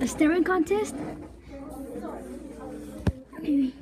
A staring contest? Maybe.